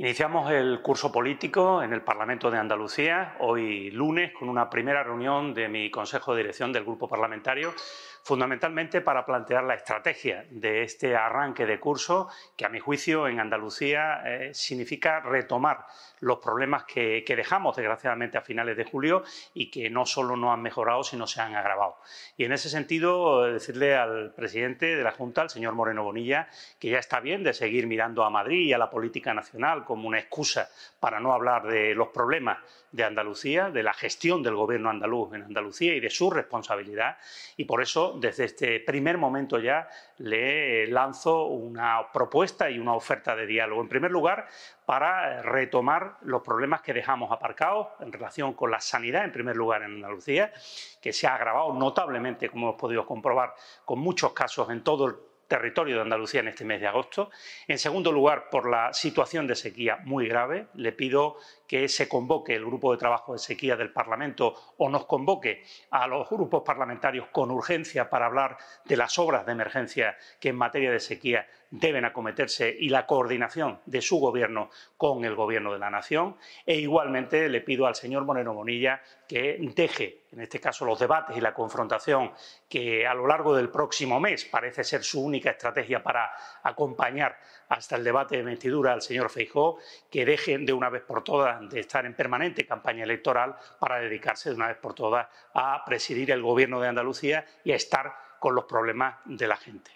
Iniciamos el curso político en el Parlamento de Andalucía, hoy lunes, con una primera reunión de mi Consejo de Dirección del Grupo Parlamentario, fundamentalmente para plantear la estrategia de este arranque de curso, que a mi juicio en Andalucía eh, significa retomar los problemas que, dejamos, desgraciadamente, a finales de julio y que no solo no han mejorado, sino se han agravado. Y en ese sentido, decirle al presidente de la Junta, al señor Moreno Bonilla, que ya está bien de seguir mirando a Madrid y a la política nacional como una excusa para no hablar de los problemas de Andalucía, de la gestión del gobierno andaluz en Andalucía y de su responsabilidad. Y por eso, desde este primer momento ya, le lanzo una propuesta y una oferta de diálogo. En primer lugar, para retomar los problemas que dejamos aparcados en relación con la sanidad, en primer lugar en Andalucía, que se ha agravado notablemente, como hemos podido comprobar, con muchos casos en todo territorio de Andalucía en este mes de agosto. En segundo lugar, por la situación de sequía muy grave. Le pido que se convoque el grupo de trabajo de sequía del Parlamento o nos convoque a los grupos parlamentarios con urgencia para hablar de las obras de emergencia que en materia de sequía deben acometerse y la coordinación de su gobierno con el gobierno de la nación. E igualmente le pido al señor Moreno Bonilla que deje, en este caso, los debates y la confrontación que a lo largo del próximo mes parece ser su única estrategia para acompañar hasta el debate de investidura al señor Feijó, que dejen de una vez por todas de estar en permanente campaña electoral para dedicarse de una vez por todas a presidir el gobierno de Andalucía y a estar con los problemas de la gente.